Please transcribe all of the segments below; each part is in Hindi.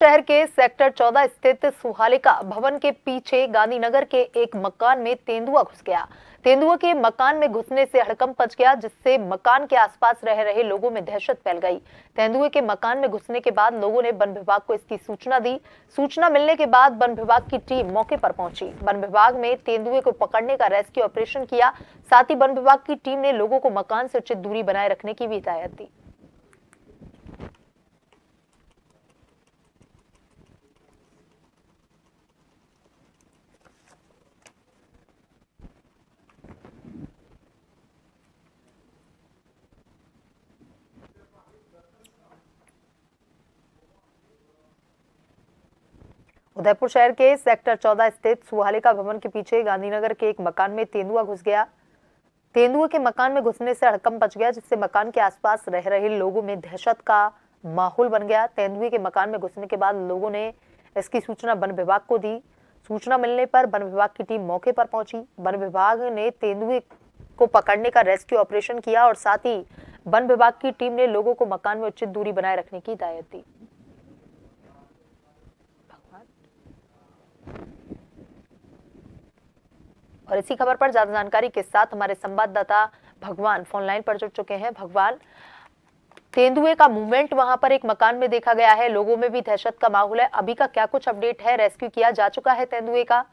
शहर के सेक्टर 14 स्थित सुहालिका भवन के पीछे गांधीनगर के एक मकान में तेंदुआ घुस गया। तेंदुआ के मकान में घुसने से हड़कंप मच गया, जिससे मकान के आसपास रह रहे लोगों में दहशत फैल गई। तेंदुए के मकान में घुसने के बाद लोगों ने वन विभाग को इसकी सूचना दी। सूचना मिलने के बाद वन विभाग की टीम मौके पर पहुँची। वन विभाग में तेंदुए को पकड़ने का रेस्क्यू ऑपरेशन किया। साथ ही वन विभाग की टीम ने लोगों को मकान से उचित दूरी बनाए रखने की भी हिदायत दी। उदयपुर शहर के सेक्टर 14 स्थित सुहालिका भवन के पीछे गांधीनगर के एक मकान में तेंदुआ घुस गया। तेंदुए के मकान में घुसने से हड़कम बच गया, जिससे मकान के आसपास रह रहे लोगों में दहशत का माहौल बन गया। तेंदुए के मकान में घुसने के बाद लोगों ने इसकी सूचना वन विभाग को दी। सूचना मिलने पर वन विभाग की टीम मौके पर पहुँची। वन विभाग ने तेंदुए को पकड़ने का रेस्क्यू ऑपरेशन किया और साथ ही वन विभाग की टीम ने लोगों को मकान में उचित दूरी बनाए रखने की हिदायत दी। और इसी खबर पर ज़्यादा जानकारी के साथ हमारे संवाददाता भगवान फ़ोन लाइन पर जुड़ चुके हैं। भगवान, तेंदुए का मूवमेंट वहाँ पर एक मकान में देखा गया है। लोगों में भी दहशत का माहौल है। अभी का क्या कुछ अपडेट है? रेस्क्यू किया जा चुका है तेंदुए का?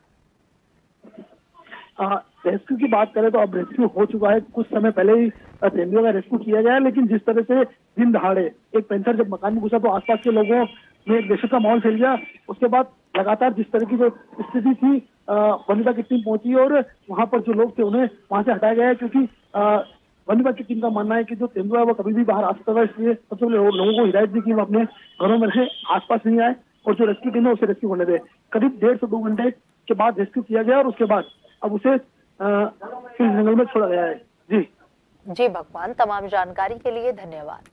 रेस्क्यू की बात करें तो अब रेस्क्यू हो चुका है। कुछ समय पहले ही तेंदुए का रेस्क्यू किया गया लेकिन जिस तरह से दिन दहाड़े, एक पेंसर जब मकान में घुसा तो आसपास के लोगों में एक दहशत का माहौल फैल गया। उसके बाद लगातार जिस तरह की जो स्थिति थी वन विभाग की टीम पहुँची और वहाँ पर जो लोग थे उन्हें वहाँ से हटाया गया क्योंकि वन विभाग की टीम का मानना है कि जो तेंदुआ है वो कभी भी बाहर आ सकता था, इसलिए सबसे पहले लोगों को हिदायत दी कि वो अपने घरों में रहे, आसपास नहीं आए और जो रेस्क्यू टीम है उसे रेस्क्यू करने दे। करीब डेढ़ से दो घंटे के बाद रेस्क्यू किया गया और उसके बाद अब उसे फिर जंगल में छोड़ा गया है। जी। जी, भगवान, तमाम जानकारी के लिए धन्यवाद।